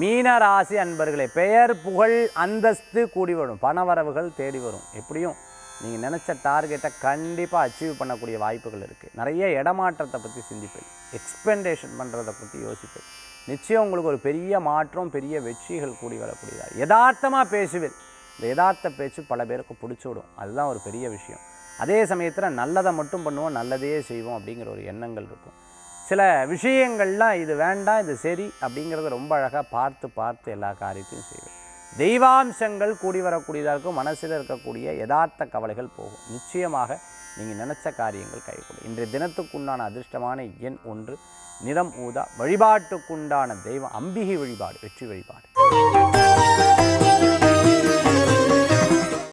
மீன ராசி அன்பர்களே பெயர் புகழ் அந்தஸ்து கூடி வரும். பணவரவுகள் தேடி வரும். எப்படியும் நீங்கள் நினச்ச டார்கெட்டை கண்டிப்பாக அச்சீவ் பண்ணக்கூடிய வாய்ப்புகள் இருக்குது நிறைய இடமாற்றத்தை பற்றி சிந்திப்பேன். எக்ஸ்பெண்டேஷன் பண்ணுறதை பற்றி யோசிப்பேன். நிச்சயம் உங்களுக்கு ஒரு பெரிய மாற்றம் பெரிய வெற்றிகள் கூடி வரக்கூடியதா? யதார்த்தமாக பேசுவேன். இந்த யதார்த்த பேச்சு பல பேருக்கு பிடிச்சி விடும். அதுதான் ஒரு பெரிய விஷயம். அதே சமயத்தில் நல்லதை மட்டும் பண்ணுவோம் நல்லதே செய்வோம் அப்படிங்கிற ஒரு எண்ணங்கள் இருக்கும். சில விஷயங்கள்லாம் இது வேண்டாம் இது சரி அப்படிங்கிறத ரொம்ப அழகாக பார்த்து பார்த்து எல்லா காரியத்தையும் செய்வேன். தெய்வாம்சங்கள் கூடி வரக்கூடியதாக இருக்கும் மனசில் இருக்கக்கூடிய யதார்த்த கவலைகள் போகும். நிச்சயமாக நீங்கள் நினச்ச காரியங்கள் கைகூடும். இன்றைய தினத்துக்குண்டான அதிர்ஷ்டமான எண் ஒன்று நிறம் ஊதா வழிபாட்டுக்குண்டான தெய்வம் அம்பிகை வழிபாடு வெற்றி வழிபாடு.